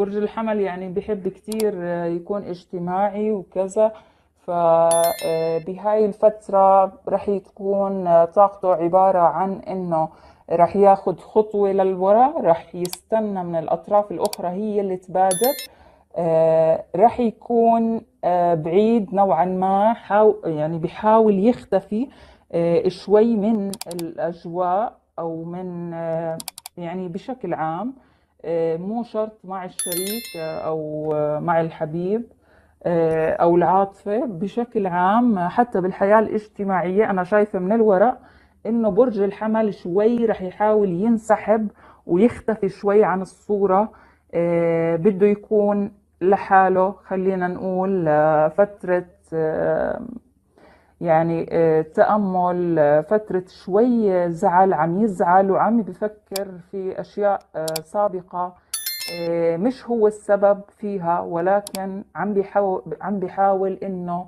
برج الحمل يعني بحب كتير يكون اجتماعي وكذا. فبهاي الفترة رح تكون طاقته عبارة عن إنه رح ياخد خطوة للوراء رح يستنى من الأطراف الأخرى هي اللي تبادر. آه، رح يكون آه، بعيد نوعا ما حاو يعني بحاول يختفي آه، شوي من الأجواء أو من يعني بشكل عام. مو شرط مع الشريك أو مع الحبيب أو العاطفة. بشكل عام حتى بالحياة الاجتماعية أنا شايفة من الورق إنه برج الحمل شوي رح يحاول ينسحب ويختفي شوي عن الصورة. بده يكون لحاله خلينا نقول فترة يعني تأمل فترة شوي زعل عم يزعل وعم بفكر في أشياء سابقة مش هو السبب فيها ولكن عم بيحاول عم بيحاول إنه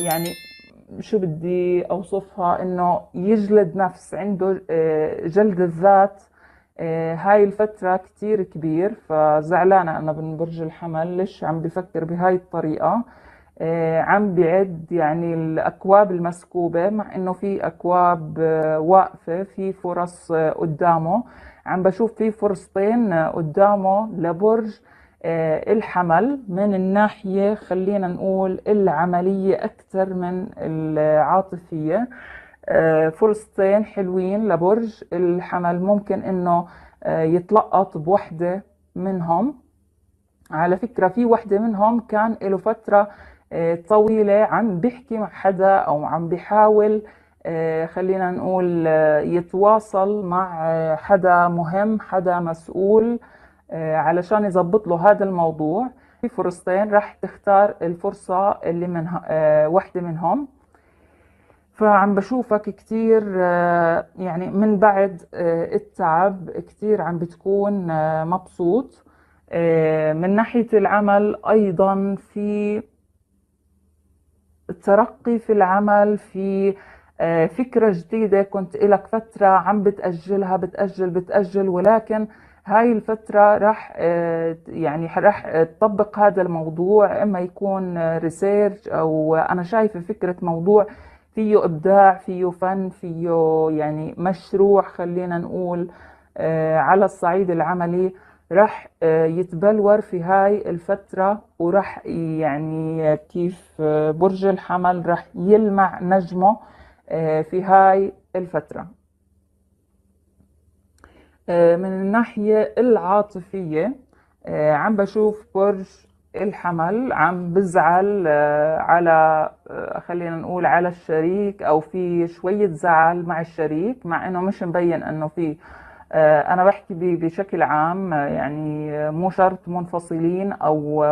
يعني شو بدي أوصفها إنه يجلد نفس عنده جلد الذات آه، هاي الفترة كتير كبير فزعلانة أنا من برج الحمل ليش عم بفكر بهاي الطريقة؟ آه، عم بعد يعني الأكواب المسكوبة مع إنه في أكواب آه، واقفة في فرص قدامه. عم بشوف في فرصتين قدامه لبرج الحمل من الناحية خلينا نقول العملية أكثر من العاطفية. آه، فرصتين حلوين لبرج الحمل. ممكن آه، يتلقط بوحدة منهم. على فكرة في وحدة منهم كان له فترة آه، طويلة عم بيحكي مع حدا أو عم بيحاول خلينا نقول يتواصل مع حدا مهم حدا مسؤول علشان يزبط له هذا الموضوع. في فرصتين راح تختار الفرصة اللي من وحدة منهم. فعم بشوفك كتير آه، يعني من بعد آه، التعب كتير عم بتكون آه، مبسوط. من ناحية العمل أيضا في ترقي في العمل في فكرة جديدة كنت لك فترة عم بتأجلها بتأجل بتأجل ولكن هاي الفترة راح يعني راح تطبق هذا الموضوع إما يكون ريسيرش أو أنا شايفة فكرة موضوع فيه إبداع فيه فن فيه يعني مشروع خلينا نقول آه، على الصعيد العملي. راح آه، يتبلور في هاي الفترة وراح يعني كيف آه، برج الحمل راح يلمع نجمه في هاي الفترة. من الناحية العاطفية عم بشوف برج الحمل عم بزعل آه، على آه، خلينا نقول على الشريك أو في شوية زعل مع الشريك مع إنه مش مبين إنه في آه، أنا بحكي بشكل عام يعني مو شرط منفصلين أو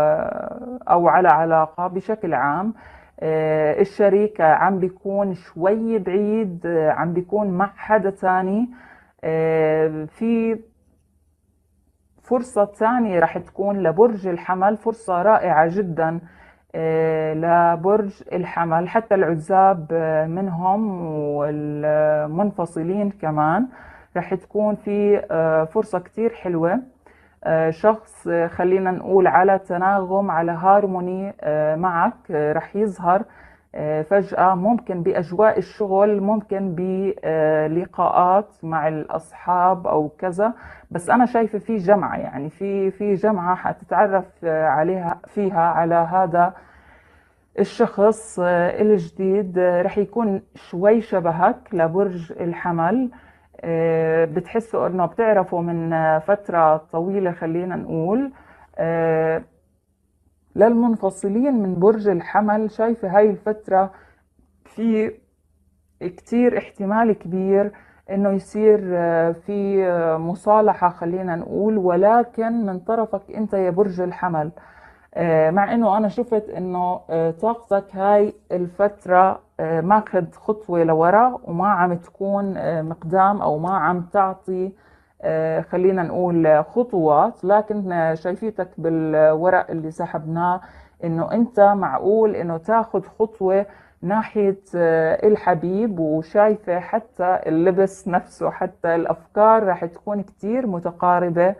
أو على علاقة بشكل عام الشريك عم بيكون شوي بعيد عم بيكون مع حدا تاني في فرصة ثانية رح تكون لبرج الحمل فرصة رائعة جدا آه، لبرج الحمل حتى العزاب آه، منهم والمنفصلين كمان. رح تكون في آه، فرصة كتير حلوة. شخص خلينا نقول على تناغم على هارموني معك رح يظهر آه، فجأة. ممكن بأجواء الشغل ممكن بلقاءات مع الأصحاب أو كذا. بس أنا شايفة في جمعة يعني في في جمعة حتتعرف عليها فيها على هذا الشخص آه، الجديد آه، رح يكون شوي شبهك لبرج الحمل. بتحسوا إنه بتعرفوا من فترة طويلة خلينا نقول. للمنفصلين من برج الحمل شايفة هاي الفترة في كتير احتمال كبير إنه يصير آه، في آه، مصالحة خلينا نقول ولكن من طرفك أنت يا برج الحمل. آه، مع إنه أنا شفت إنه طاقتك هاي الفترة ماخذ خطوة لورا وما عم تكون مقدام أو ما عم تعطي آه، خلينا نقول خطوات. لكن شايفيتك بالورق اللي سحبناه إنه أنت معقول إنه تاخذ خطوة ناحية آه، الحبيب وشايفة حتى اللبس نفسه حتى الأفكار راح تكون كتير متقاربة. آه،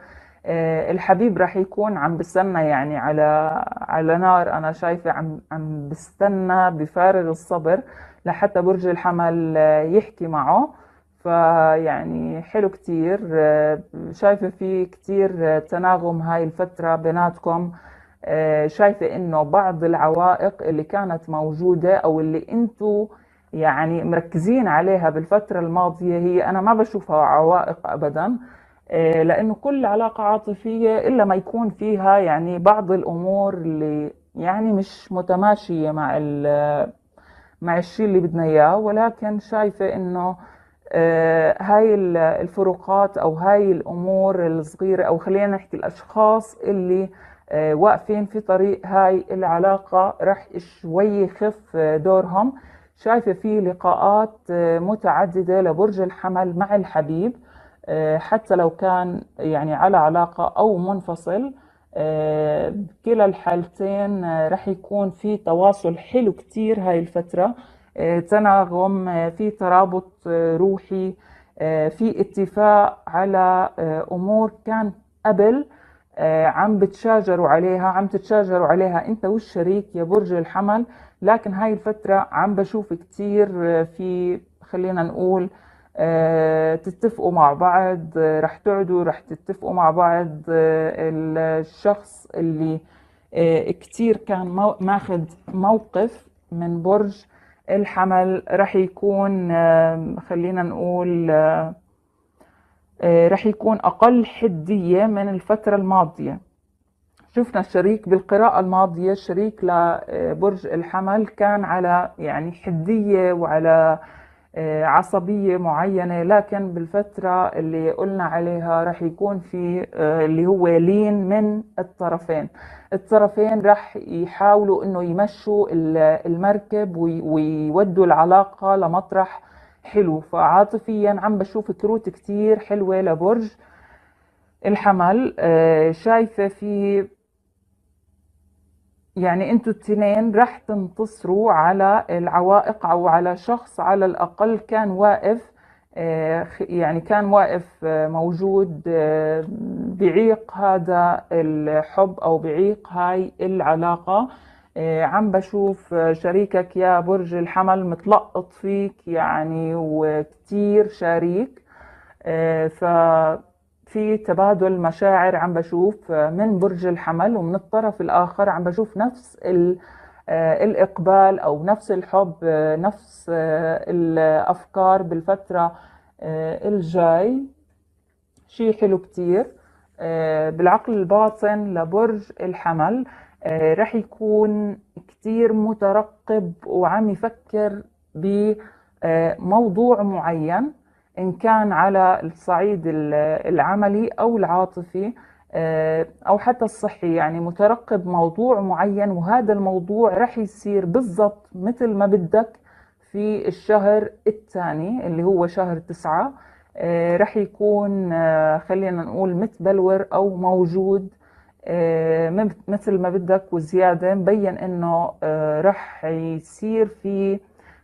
الحبيب رح يكون عم بستنى يعني على على نار أنا شايفة عم عم بستنى بفارغ الصبر لحتى برج الحمل آه، يحكي معه. فيعني حلو كتير. آه، شايفة في كتير تناغم هاي الفترة بيناتكم. شايفة إنه بعض العوائق اللي كانت موجودة أو اللي أنتو يعني مركزين عليها بالفترة الماضية هي أنا ما بشوفها عوائق ابدا. آه، لأنه كل علاقة عاطفية إلا ما يكون فيها يعني بعض الأمور اللي يعني مش متماشية مع مع الشيء اللي بدنا إياه ولكن شايفة إنه آه، هاي الفروقات أو هاي الأمور الصغيرة أو خلينا نحكي الأشخاص اللي آه، واقفين في طريق هاي العلاقة رح شوي يخف دورهم. شايفة في لقاءات متعددة لبرج الحمل مع الحبيب. آه، حتى لو كان يعني على علاقة أو منفصل آه، بكلا الحالتين آه، رح يكون في تواصل حلو كتير هاي الفترة. تناغم في ترابط روحي في اتفاق على أمور كان قبل عم بتشاجروا عليها عم تتشاجروا عليها أنت والشريك يا برج الحمل. لكن هاي الفترة عم بشوف كتير في خلينا نقول آه، تتفقوا مع بعض آه، رح تقعدوا رح تتفقوا مع بعض. آه، الشخص اللي كتير كان ماخذ موقف من برج الحمل رح يكون خلينا نقول رح يكون أقل حدية من الفترة الماضية. شفنا الشريك بالقراءة الماضية الشريك لبرج الحمل كان على يعني حدية وعلى آه، عصبية معينة. لكن بالفترة اللي قلنا عليها رح يكون في آه، اللي هو لين من الطرفين. الطرفين رح يحاولوا إنه يمشوا المركب ويودوا العلاقة لمطرح حلو. فعاطفيا عم بشوف كروت كتير حلوة لبرج الحمل. آه، شايفة في يعني أنتوا التنين رح تنتصروا على العوائق أو على شخص على الأقل كان واقف آه، يعني كان واقف آه، موجود آه، بعيق هذا الحب أو بعيق هاي العلاقة. عم بشوف شريكك يا برج الحمل متلقط فيك يعني وكتير شريك. ف في تبادل مشاعر عم بشوف من برج الحمل ومن الطرف الآخر عم بشوف نفس آه، الإقبال أو نفس الحب آه، نفس آه، الأفكار بالفترة الجاي. شيء حلو كتير بالعقل الباطن لبرج الحمل رح يكون كتير مترقب وعم يفكر بموضوع معين. إن كان على الصعيد العملي أو العاطفي آه، أو حتى الصحي. يعني مترقب موضوع معين وهذا الموضوع رح يصير بالضبط مثل ما بدك في الشهر الثاني اللي هو شهر تسعة. آه، رح يكون آه، خلينا نقول متبلور أو موجود مثل ما بدك وزيادة. مبين إنه رح يصير في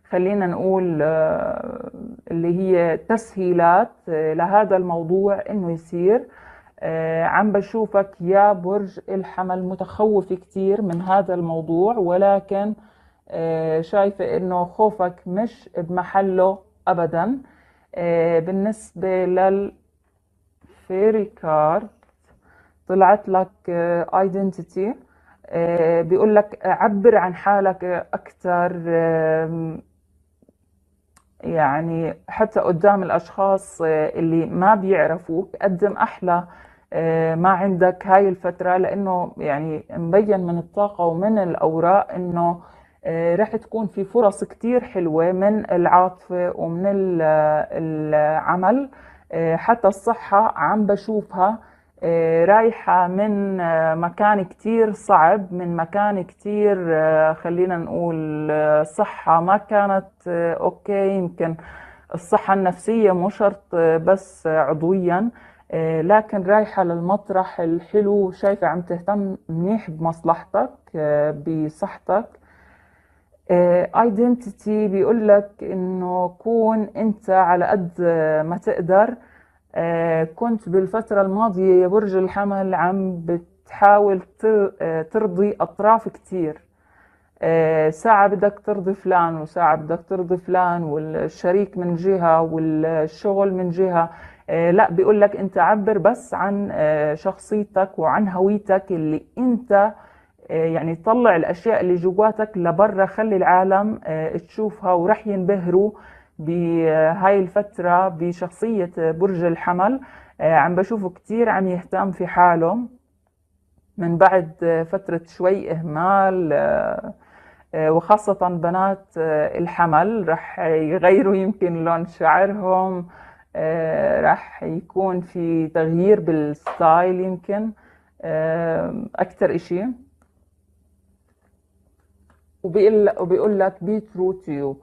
خلينا نقول آه، اللي هي تسهيلات آه، لهذا الموضوع إنه يصير. آه، عم بشوفك يا برج الحمل متخوف كتير من هذا الموضوع ولكن شايفة إنه خوفك مش بمحله ابدا. بالنسبة للفيري كارد طلعت لك ايدنتيتي بيقول لك عبر عن حالك أكثر يعني حتى قدام الأشخاص آه، اللي ما بيعرفوك قدم أحلى آه، ما عندك هاي الفترة لأنه يعني مبين من الطاقة ومن الأوراق أنه آه، رح تكون في فرص كتير حلوة من العاطفة ومن العمل حتى الصحة عم بشوفها. رايحة من آه، مكان كتير صعب من مكان كتير آه، خلينا نقول صحة ما كانت okay. يمكن الصحة النفسية مو شرط بس عضويا. لكن رايحة للمطرح الحلو شايفة عم تهتم منيح بمصلحتك بصحتك. identity بيقول لك إنه كون أنت على قد ما تقدر. آه، كنت بالفترة الماضية يا برج الحمل عم بتحاول آه، ترضي أطراف كتير. آه، ساعة بدك ترضي فلان وساعة بدك ترضي فلان والشريك من جهة والشغل من جهة. لا بيقول لك أنت عبر بس عن شخصيتك وعن هويتك اللي أنت يعني طلع الأشياء اللي جواتك لبرا. خلي العالم تشوفها ورح ينبهروا. بهاي الفترة بشخصية برج الحمل. آه، عم بشوفه كتير عم يهتم في حاله. من بعد فترة شوي إهمال آه، آه، وخاصة بنات الحمل رح يغيروا يمكن لون شعرهم رح يكون في تغيير بالستايل يمكن أكثر إشي. وبيقول لك to you. آه،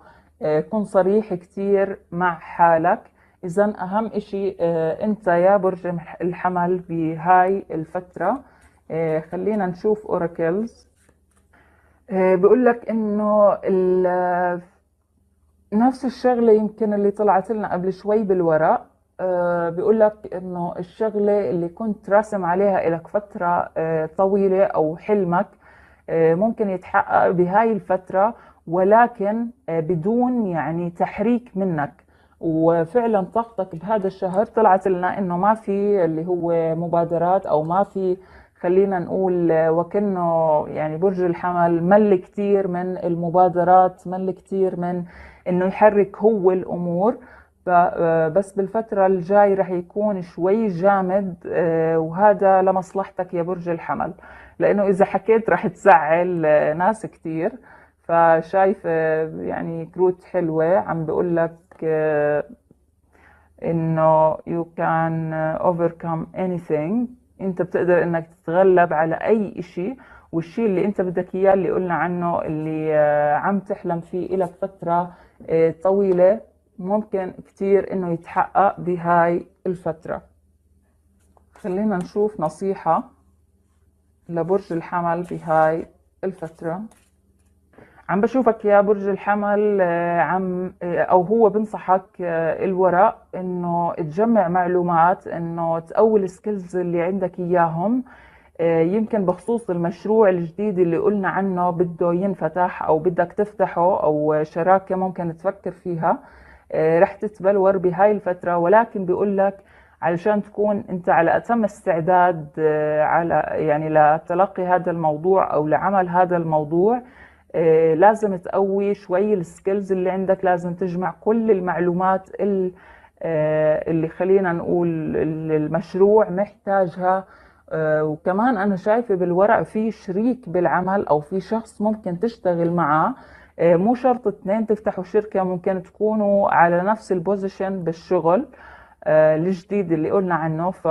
كن صريح كتير مع حالك. إذا أهم إشي آه، أنت يا برج الحمل بهاي الفترة. آه، خلينا نشوف أوراكلز. بيقول لك إنه نفس الشغلة يمكن اللي طلعت لنا قبل شوي بالورق. بيقول لك إنه الشغلة اللي كنت راسم عليها لك فترة طويلة أو حلمك ممكن يتحقق بهاي الفترة. ولكن آه، بدون يعني تحريك منك. وفعلا طاقتك بهذا الشهر طلعت لنا إنه ما في اللي هو مبادرات أو ما في خلينا نقول آه، وكنه يعني برج الحمل مل كثير من المبادرات مل كثير من إنه يحرك هو الأمور. آه، بس بالفترة الجاي رح يكون شوي جامد وهذا لمصلحتك يا برج الحمل. لأنه إذا حكيت رح تزعل ناس كثير فشايف يعني كروت حلوة. عم بقول لك آه، إنه you can overcome anything. أنت بتقدر إنك تتغلب على أي إشي. والشيء اللي أنت بدك إياه اللي قلنا عنه اللي آه، عم تحلم فيه لك فترة آه، طويلة ممكن كتير إنه يتحقق بهاي الفترة. خلينا نشوف نصيحة لبرج الحمل بهاي الفترة. عم بشوفك يا برج الحمل آه، عم آه، أو هو بنصحك آه، الورق إنه تجمع معلومات إنه تقوي السكيلز اللي عندك إياهم. يمكن بخصوص المشروع الجديد اللي قلنا عنه بده ينفتح أو بدك تفتحه أو شراكة ممكن تفكر فيها. رح تتبلور بهاي الفترة ولكن بيقول لك علشان تكون أنت على أتم استعداد على يعني لتلقي هذا الموضوع أو لعمل هذا الموضوع لازم تقوي شوي السكيلز اللي عندك لازم تجمع كل المعلومات آه، اللي خلينا نقول المشروع محتاجها. آه، وكمان أنا شايفة بالورق في شريك بالعمل أو في شخص ممكن تشتغل معه مو شرط اثنين تفتحوا شركة ممكن تكونوا على نفس البوزيشن بالشغل الجديد اللي قلنا عنه ف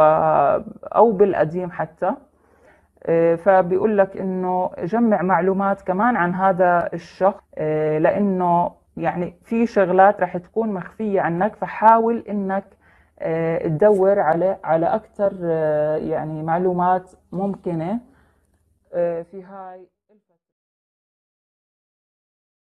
أو بالقديم حتى. آه، فبيقول لك إنه جمع معلومات كمان عن هذا الشخص آه، لإنه يعني في شغلات رح تكون مخفية عنك فحاول إنك آه، تدور على على أكثر يعني معلومات ممكنة في هاي